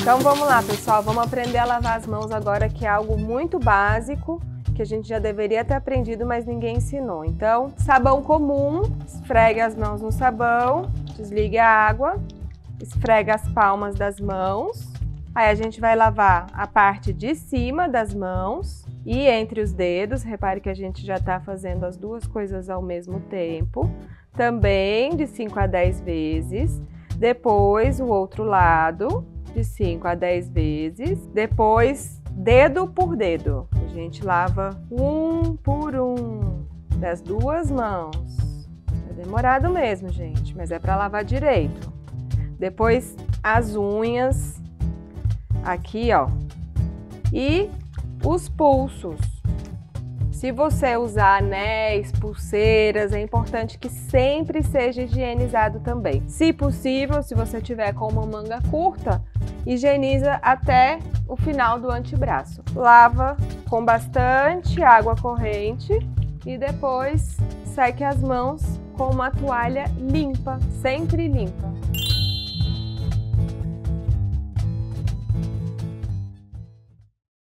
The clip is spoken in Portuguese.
Então vamos lá, pessoal, vamos aprender a lavar as mãos agora, que é algo muito básico, que a gente já deveria ter aprendido, mas ninguém ensinou. Então, sabão comum, esfregue as mãos no sabão, desligue a água, esfrega as palmas das mãos. Aí a gente vai lavar a parte de cima das mãos e entre os dedos. Repare que a gente já está fazendo as duas coisas ao mesmo tempo. Também de 5 a 10 vezes. Depois o outro lado, de 5 a 10 vezes. Depois, dedo por dedo. A gente lava um por um das duas mãos. É demorado mesmo, gente, mas é para lavar direito. Depois, as unhas aqui, ó. E os pulsos. Se você usar anéis, pulseiras, é importante que sempre seja higienizado também. Se possível, se você tiver com uma manga curta, higieniza até o final do antebraço. Lava com bastante água corrente e depois seque as mãos com uma toalha limpa, sempre limpa.